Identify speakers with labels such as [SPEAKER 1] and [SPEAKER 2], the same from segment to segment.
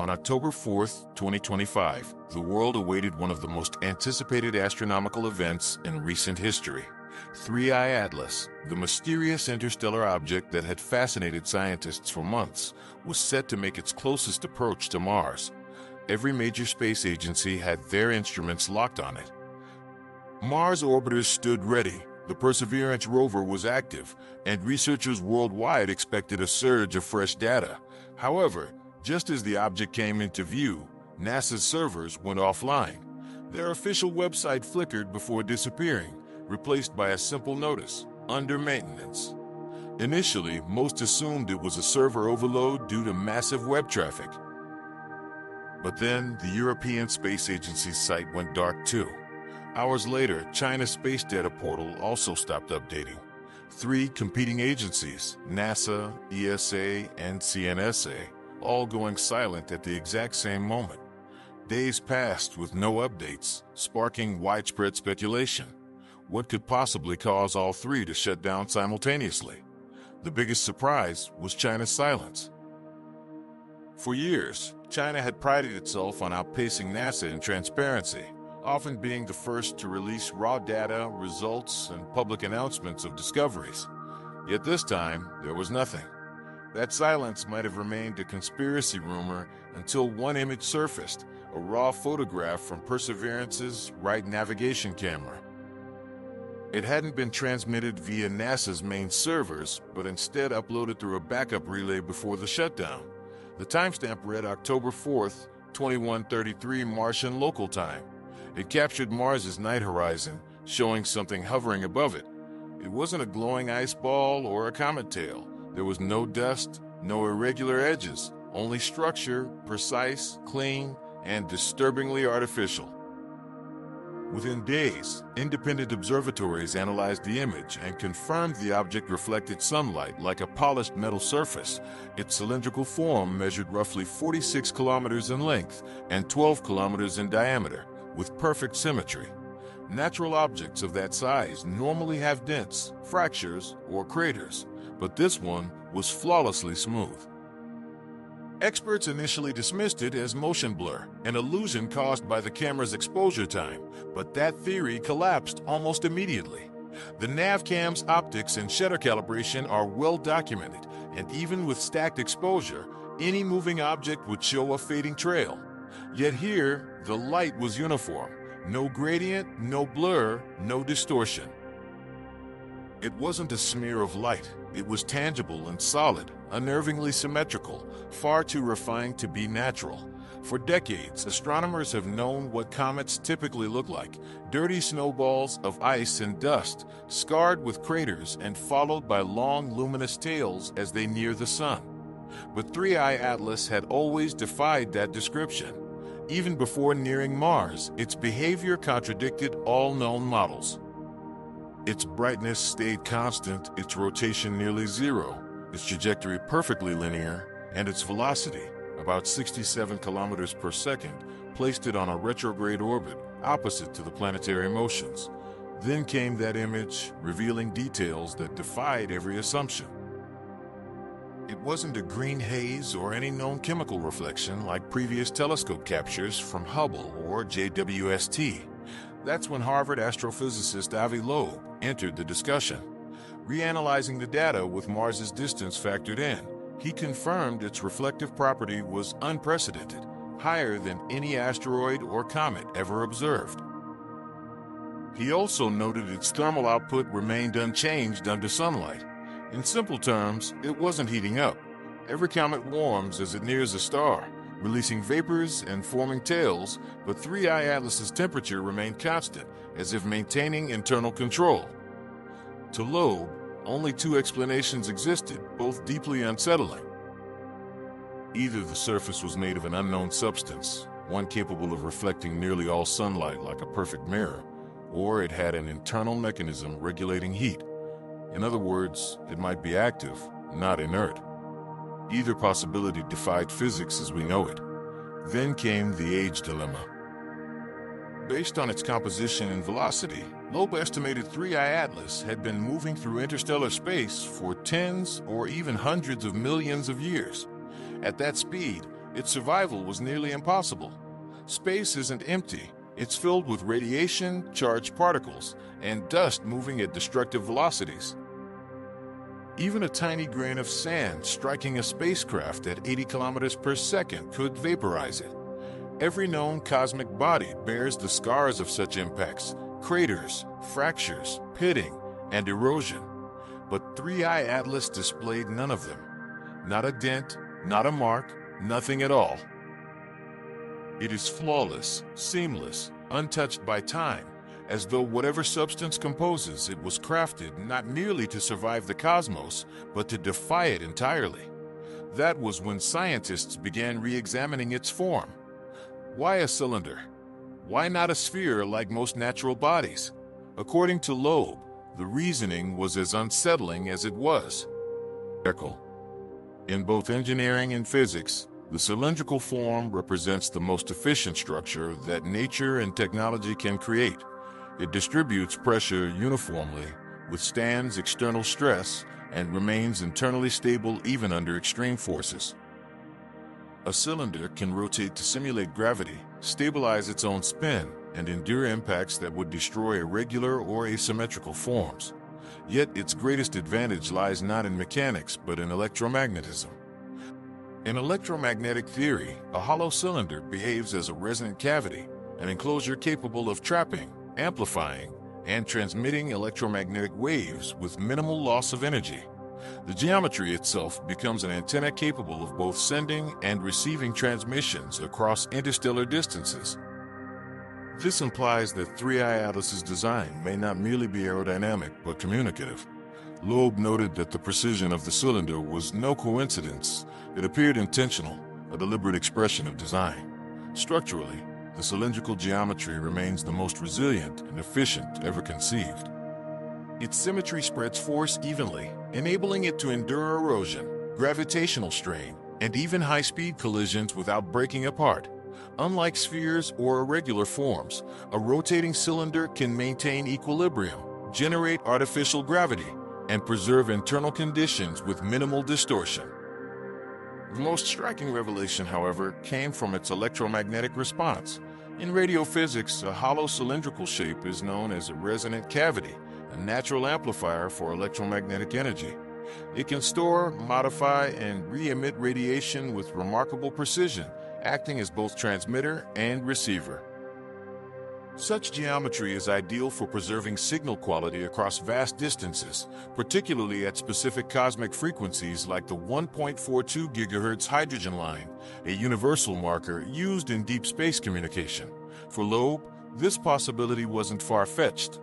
[SPEAKER 1] On October 4, 2025, the world awaited one of the most anticipated astronomical events in recent history. 3I Atlas, the mysterious interstellar object that had fascinated scientists for months, was set to make its closest approach to Mars. Every major space agency had their instruments locked on it. Mars orbiters stood ready, the Perseverance rover was active, and researchers worldwide expected a surge of fresh data. However, just as the object came into view, NASA's servers went offline. Their official website flickered before disappearing, replaced by a simple notice, under maintenance. Initially, most assumed it was a server overload due to massive web traffic. But then, the European Space Agency's site went dark too. Hours later, China's space data portal also stopped updating. Three competing agencies, NASA, ESA, and CNSA, all going silent at the exact same moment. Days passed with no updates, sparking widespread speculation. What could possibly cause all three to shut down simultaneously? The biggest surprise was China's silence. For years, China had prided itself on outpacing NASA in transparency, often being the first to release raw data, results, and public announcements of discoveries. Yet this time, there was nothing. That silence might have remained a conspiracy rumor until one image surfaced, a raw photograph from Perseverance's right navigation camera. It hadn't been transmitted via NASA's main servers, but instead uploaded through a backup relay before the shutdown. The timestamp read October 4th, 2133 Martian local time. It captured Mars's night horizon, showing something hovering above it. It wasn't a glowing ice ball or a comet tail. There was no dust, no irregular edges, only structure, precise, clean, and disturbingly artificial. Within days, independent observatories analyzed the image and confirmed the object reflected sunlight like a polished metal surface. Its cylindrical form measured roughly 46 kilometers in length and 12 kilometers in diameter, with perfect symmetry. Natural objects of that size normally have dents, fractures, or craters, but this one was flawlessly smooth. Experts initially dismissed it as motion blur, an illusion caused by the camera's exposure time, but that theory collapsed almost immediately. The NavCam's optics and shutter calibration are well documented, and even with stacked exposure, any moving object would show a fading trail. Yet here, the light was uniform. No gradient, no blur, no distortion. It wasn't a smear of light. It was tangible and solid, unnervingly symmetrical, far too refined to be natural. For decades, astronomers have known what comets typically look like dirty snowballs of ice and dust, scarred with craters and followed by long luminous tails as they near the sun. But 3I Atlas had always defied that description. Even before nearing Mars, its behavior contradicted all known models. Its brightness stayed constant, its rotation nearly zero, its trajectory perfectly linear, and its velocity, about 67 kilometers per second, placed it on a retrograde orbit opposite to the planetary motions. Then came that image, revealing details that defied every assumption. It wasn't a green haze or any known chemical reflection like previous telescope captures from Hubble or JWST. That's when Harvard astrophysicist Avi Loeb entered the discussion. Reanalyzing the data with Mars's distance factored in, he confirmed its reflective property was unprecedented, higher than any asteroid or comet ever observed. He also noted its thermal output remained unchanged under sunlight. In simple terms, it wasn't heating up. Every comet warms as it nears a star, releasing vapors and forming tails, but 3I Atlas's temperature remained constant, as if maintaining internal control. To Loeb, only two explanations existed, both deeply unsettling. Either the surface was made of an unknown substance, one capable of reflecting nearly all sunlight like a perfect mirror, or it had an internal mechanism regulating heat. In other words, it might be active, not inert. Either possibility defied physics as we know it. Then came the age dilemma. Based on its composition and velocity, Loeb estimated 3I Atlas had been moving through interstellar space for tens or even hundreds of millions of years. At that speed, its survival was nearly impossible. Space isn't empty, it's filled with radiation, charged particles, and dust moving at destructive velocities. Even a tiny grain of sand striking a spacecraft at 80 kilometers per second could vaporize it. Every known cosmic body bears the scars of such impacts craters, fractures, pitting, and erosion. But 3I Atlas displayed none of them. Not a dent, not a mark, nothing at all. It is flawless, seamless, untouched by time, as though whatever substance composes it was crafted not merely to survive the cosmos, but to defy it entirely. That was when scientists began re examining its form. Why a cylinder? Why not a sphere like most natural bodies? According to Loeb, the reasoning was as unsettling as it was. In both engineering and physics, the cylindrical form represents the most efficient structure that nature and technology can create. It distributes pressure uniformly, withstands external stress, and remains internally stable even under extreme forces. A cylinder can rotate to simulate gravity, stabilize its own spin, and endure impacts that would destroy irregular or asymmetrical forms. Yet its greatest advantage lies not in mechanics but in electromagnetism. In electromagnetic theory, a hollow cylinder behaves as a resonant cavity, an enclosure capable of trapping, amplifying, and transmitting electromagnetic waves with minimal loss of energy. The geometry itself becomes an antenna capable of both sending and receiving transmissions across interstellar distances. This implies that 3i Atlas's design may not merely be aerodynamic but communicative. Loeb noted that the precision of the cylinder was no coincidence. It appeared intentional, a deliberate expression of design. Structurally, the cylindrical geometry remains the most resilient and efficient ever conceived. Its symmetry spreads force evenly, enabling it to endure erosion, gravitational strain, and even high-speed collisions without breaking apart. Unlike spheres or irregular forms, a rotating cylinder can maintain equilibrium, generate artificial gravity, and preserve internal conditions with minimal distortion. The most striking revelation, however, came from its electromagnetic response. In radiophysics, a hollow cylindrical shape is known as a resonant cavity, a natural amplifier for electromagnetic energy. It can store, modify, and re-emit radiation with remarkable precision, acting as both transmitter and receiver. Such geometry is ideal for preserving signal quality across vast distances, particularly at specific cosmic frequencies like the 1.42 GHz hydrogen line, a universal marker used in deep space communication. For Loeb, this possibility wasn't far-fetched.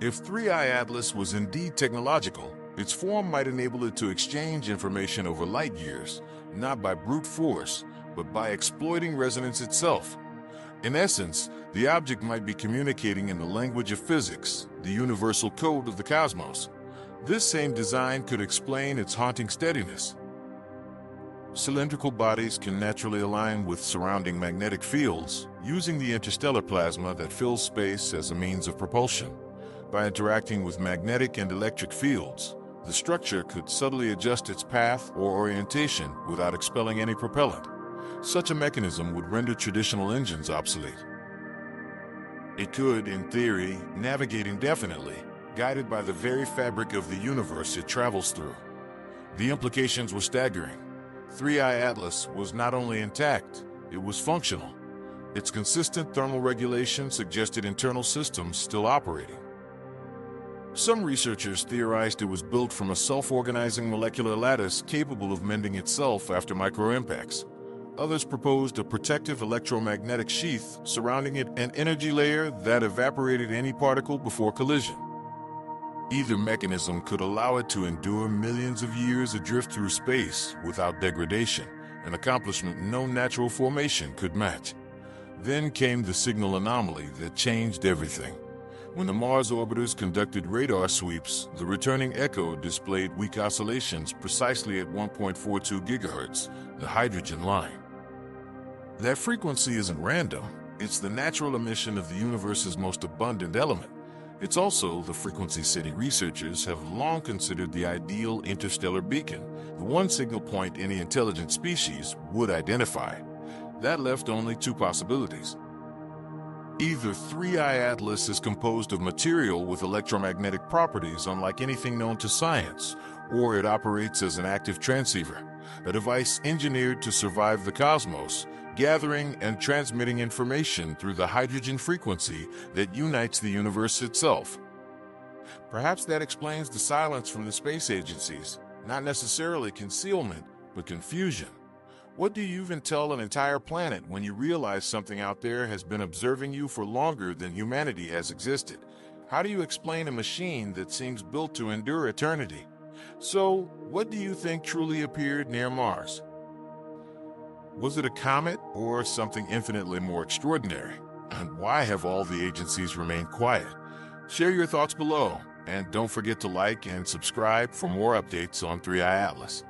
[SPEAKER 1] If 3i Atlas was indeed technological, its form might enable it to exchange information over light years, not by brute force, but by exploiting resonance itself. In essence, the object might be communicating in the language of physics, the universal code of the cosmos. This same design could explain its haunting steadiness. Cylindrical bodies can naturally align with surrounding magnetic fields, using the interstellar plasma that fills space as a means of propulsion. By interacting with magnetic and electric fields, the structure could subtly adjust its path or orientation without expelling any propellant. Such a mechanism would render traditional engines obsolete. It could, in theory, navigate indefinitely, guided by the very fabric of the universe it travels through. The implications were staggering. 3i Atlas was not only intact, it was functional. Its consistent thermal regulation suggested internal systems still operating. Some researchers theorized it was built from a self-organizing molecular lattice capable of mending itself after microimpacts. Others proposed a protective electromagnetic sheath surrounding it an energy layer that evaporated any particle before collision. Either mechanism could allow it to endure millions of years adrift through space without degradation, an accomplishment no natural formation could match. Then came the signal anomaly that changed everything. When the Mars orbiters conducted radar sweeps, the returning echo displayed weak oscillations precisely at 1.42 gigahertz, the hydrogen line. That frequency isn't random. It's the natural emission of the universe's most abundant element. It's also the frequency SETI researchers have long considered the ideal interstellar beacon, the one signal point any intelligent species would identify. That left only two possibilities. Either 3I Atlas is composed of material with electromagnetic properties unlike anything known to science, or it operates as an active transceiver, a device engineered to survive the cosmos, gathering and transmitting information through the hydrogen frequency that unites the universe itself. Perhaps that explains the silence from the space agencies, not necessarily concealment, but confusion. What do you even tell an entire planet when you realize something out there has been observing you for longer than humanity has existed? How do you explain a machine that seems built to endure eternity? So, what do you think truly appeared near Mars? Was it a comet or something infinitely more extraordinary? And why have all the agencies remained quiet? Share your thoughts below, and don't forget to like and subscribe for more updates on 3i Atlas.